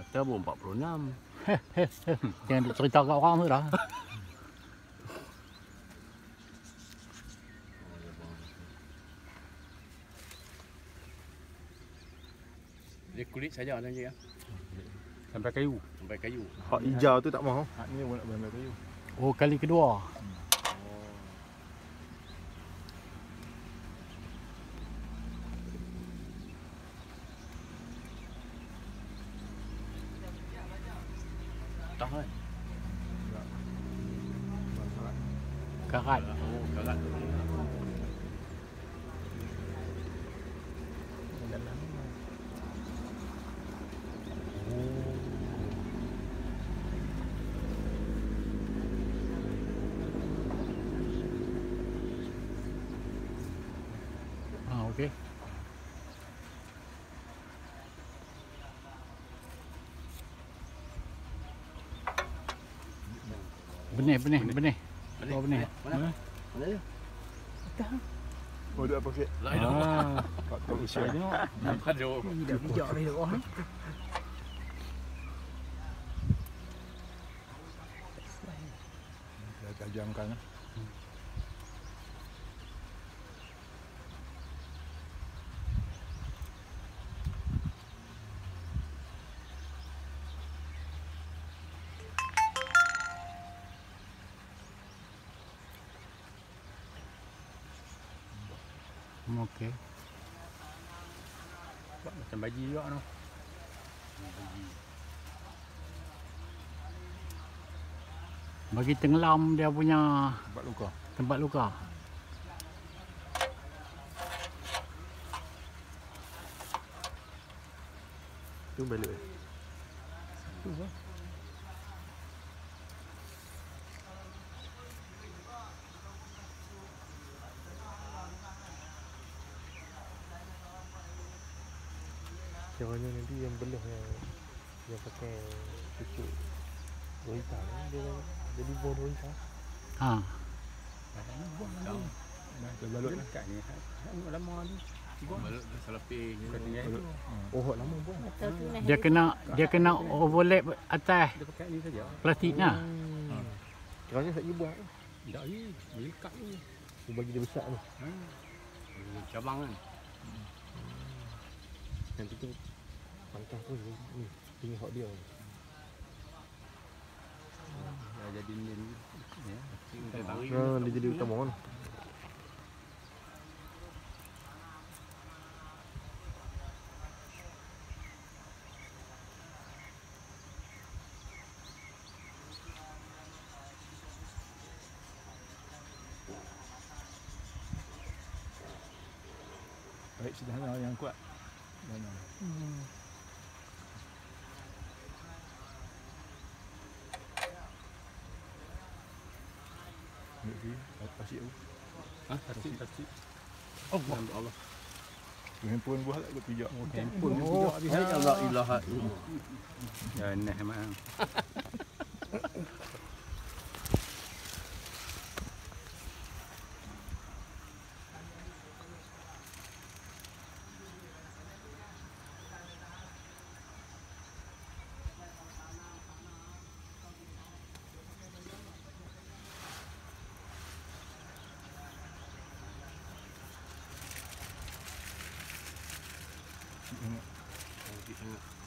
Kata pun 46. Jangan duk cerita kat orang tu dah. Dia kulit saja lah je ya. Sampai kayu. Sampai kayu. Hak hijau tu tak mahu. Hak ni pun nak sampai kayu. Oh kali kedua. Tahu kan? Karat. Oh, karat. Ha okey. Benih, benih, benih. Mana? Oh, benih. Mana? Mana dia? Oh, duk apa sikit? Lah, dia. Ah, Pak kau usia. tengok. Aduh. Tidak bijak ni orang. Dah tajamkan. Okey. Buat Macam baji juga tu. Bagi tenggelam dia punya Tempat luka. tempat luka. Tu balik. Tu lah. Caranya nanti yang belah yang yang pakai cucuk Rohita ni dia jadi bom Rohita. Ha. Dah lah ni. Ni lama ni. Balut selaping. Kau itu. Oh, lama buat. Dia kena dia kena overlap atas Dia pakai ni saja. plastiknya. Hmm. Caranya saya buat. Tak ni. Boleh kat ni. Dia bagi dia besar ni. Cabang kan? Nanti tu pantang pun ni. ni, Tinggi hak dia. Dah jadi ni. Ya. Ha, dia jadi utama kan. Baik sederhana yang kuat. Ambil pergi. Pasik tu. Ha? Tasik, tasik. Oh, Allah. handphone buah tak pijak. Oh, Handphone dia tidak habis. Ya Allah ilaha illallah. Ya, nah Keep it up. Hold it up.